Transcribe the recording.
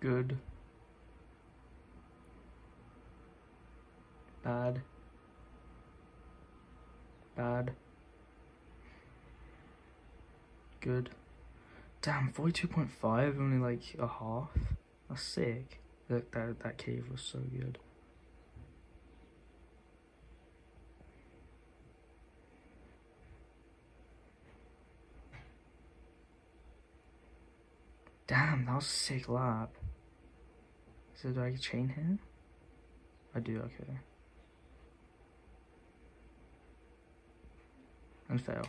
Good. Bad. Bad. Good. Damn, 42.5, only like a half. That's sick. That, that, that cave was so good. Damn, that was a sick lap. So do I chain him? I do, okay. And fail.